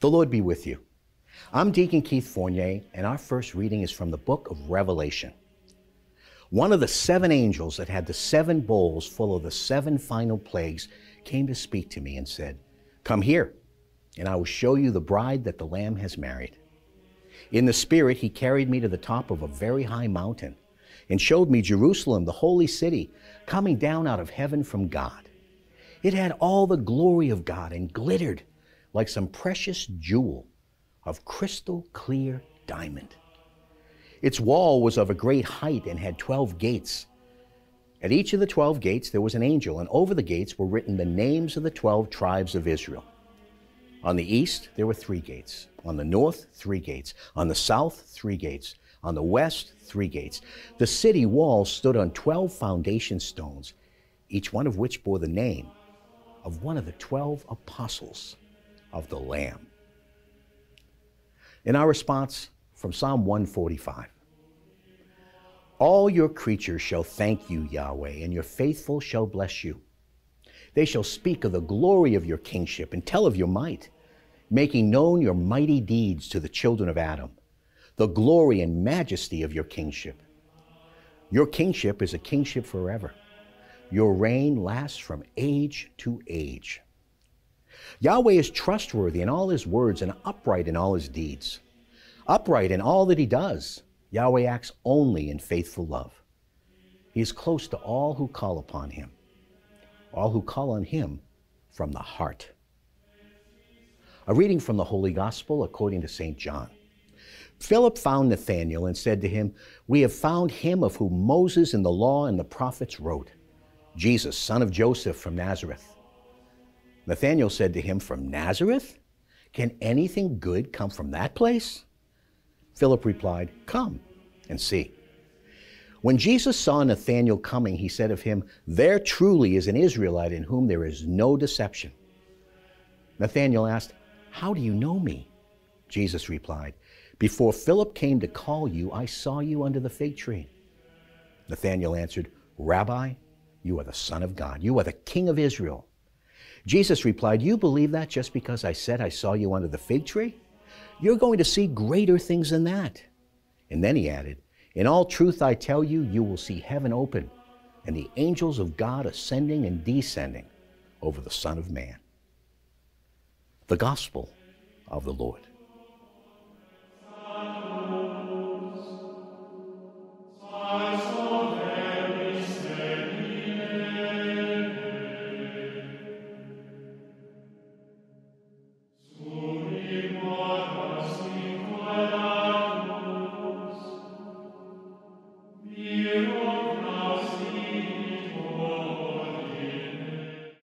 The Lord be with you. I'm Deacon Keith Fournier, and our first reading is from the book of Revelation. One of the seven angels that had the seven bowls full of the seven final plagues came to speak to me and said, Come here, and I will show you the bride that the Lamb has married. In the Spirit, he carried me to the top of a very high mountain and showed me Jerusalem, the holy city, coming down out of heaven from God. It had all the glory of God and glittered like some precious jewel of crystal clear diamond. Its wall was of a great height and had 12 gates. At each of the 12 gates there was an angel, and over the gates were written the names of the 12 tribes of Israel. On the east there were three gates, on the north, three gates, on the south, three gates, on the west, three gates. The city wall stood on 12 foundation stones, each one of which bore the name of one of the 12 apostles of the Lamb. In our response from Psalm 145 All your creatures shall thank you, Yahweh, and your faithful shall bless you. They shall speak of the glory of your kingship and tell of your might, making known your mighty deeds to the children of Adam, the glory and majesty of your kingship. Your kingship is a kingship forever. Your reign lasts from age to age. Yahweh is trustworthy in all his words and upright in all his deeds. Upright in all that he does, Yahweh acts only in faithful love. He is close to all who call upon him, all who call on him from the heart. A reading from the Holy Gospel according to St. John. Philip found Nathanael and said to him, We have found him of whom Moses in the law and the prophets wrote, Jesus, son of Joseph from Nazareth. Nathanael said to him, From Nazareth? Can anything good come from that place? Philip replied, Come and see. When Jesus saw Nathanael coming, he said of him, There truly is an Israelite in whom there is no deception. Nathanael asked, How do you know me? Jesus replied, Before Philip came to call you, I saw you under the fig tree. Nathanael answered, Rabbi, you are the Son of God. You are the King of Israel. Jesus replied, You believe that just because I said I saw you under the fig tree? You're going to see greater things than that. And then he added, In all truth I tell you, you will see heaven open and the angels of God ascending and descending over the Son of Man. The Gospel of the Lord. You